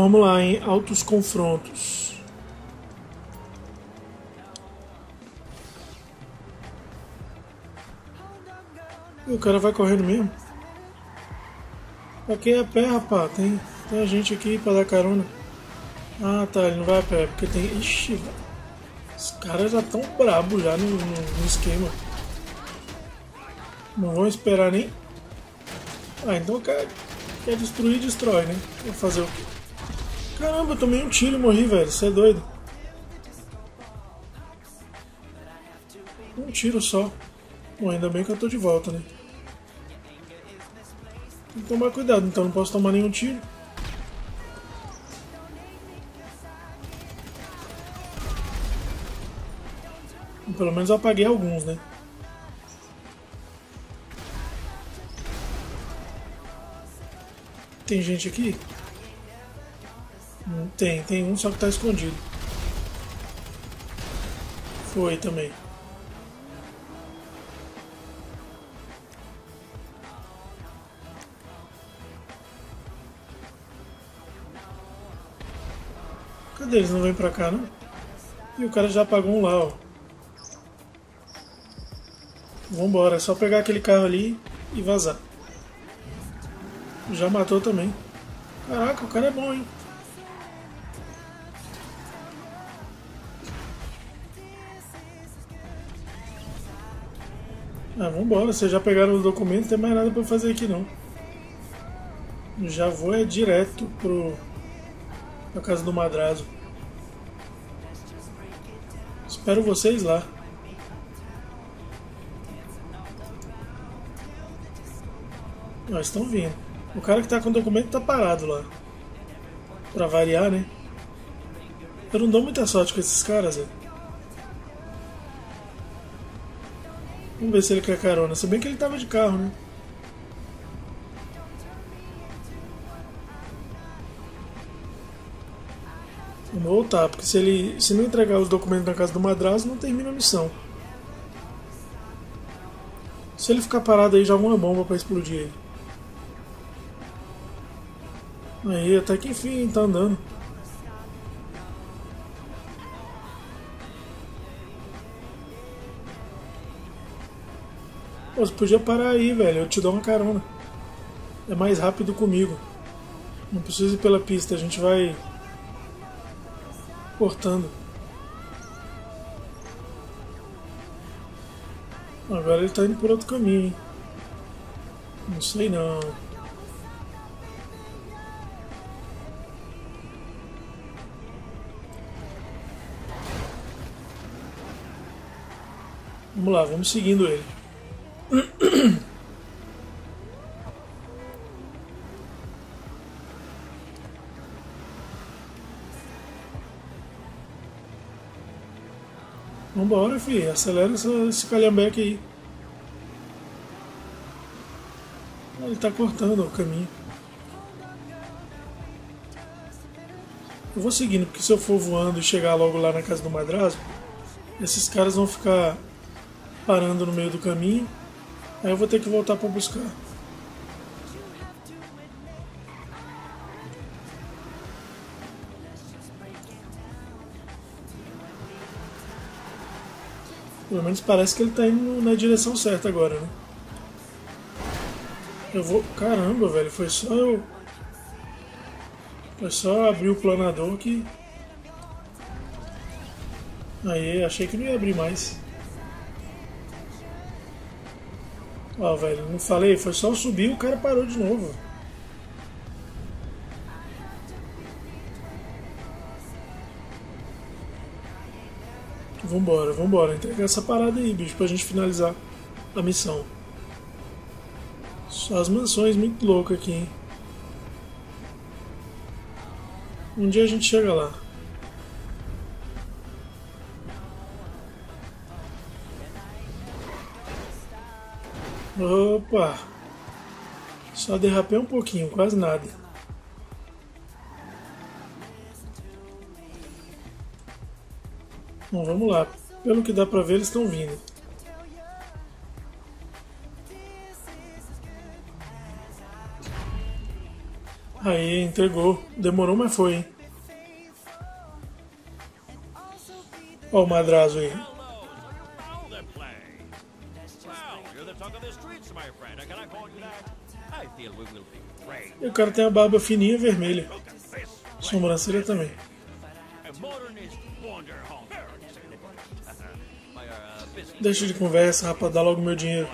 Vamos lá, em altos confrontos. E o cara vai correndo mesmo. Aqui é a pé, rapaz. Tem, tem a gente aqui pra dar carona. Ah, tá. Ele não vai a pé. Porque tem... Ixi, os caras já tão brabo já no, no, no esquema. Não vão esperar nem... Ah, então quer, quer destruir, destrói, né? Vou fazer o quê? Caramba, eu tomei um tiro e morri, velho. Você é doido. Um tiro só. Bom, ainda bem que eu tô de volta, né? Tem que tomar cuidado, então não posso tomar nenhum tiro. Pelo menos eu apaguei alguns, né? Tem gente aqui? Tem, tem um só que tá escondido. Foi também. Cadê eles? Não vêm pra cá, não? E o cara já apagou um lá, ó. Vambora, é só pegar aquele carro ali e vazar. Já matou também. Caraca, o cara é bom, hein? Ah, vambora, vocês já pegaram os documentos, não tem mais nada pra fazer aqui não. Já vou é direto pro pra casa do madrazo. Espero vocês lá. Nós estão vindo. O cara que tá com o documento tá parado lá. Pra variar, né? Eu não dou muita sorte com esses caras, velho. Vamos ver se ele quer carona. Se bem que ele tava de carro, né? Vamos voltar, porque se ele se não entregar os documentos na casa do madrazo, não termina a missão. Se ele ficar parado aí, joga uma bomba pra explodir ele. Aí, até que enfim, tá andando. Pô, você podia parar aí, velho. Eu te dou uma carona. É mais rápido comigo. Não precisa ir pela pista, a gente vai cortando. Agora ele tá indo por outro caminho, hein? Não sei não. Vamos lá, vamos seguindo ele. Vambora, filho. Acelera essa, esse calhambeque aí. Ele tá cortando o caminho. Eu vou seguindo, porque se eu for voando e chegar logo lá na casa do madrazo, esses caras vão ficar parando no meio do caminho. Aí eu vou ter que voltar para buscar. Pelo menos parece que ele está indo na direção certa agora, né? Eu vou. Caramba, velho, foi só eu. Foi só abrir o planador que. Aí, achei que não ia abrir mais. Ó, velho, não falei, foi só subir e o cara parou de novo. Vambora, vambora. Entrega essa parada aí, bicho, pra gente finalizar a missão. Só as mansões muito loucas aqui, hein? Um dia a gente chega lá. Opa! Só derrapei um pouquinho, quase nada. Bom, vamos lá. Pelo que dá pra ver, eles estão vindo. Aí, entregou. Demorou, mas foi, hein? O madrazo aí. E o cara tem a barba fininha vermelha. Sobrancelha também. Deixa de conversa, rapaz, dá logo meu dinheiro.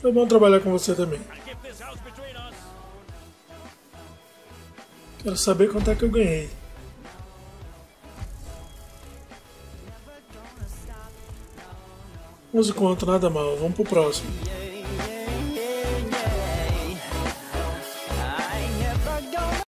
Foi bom trabalhar com você também. Quero saber quanto é que eu ganhei. 11 conto, nada mal. Vamos pro próximo.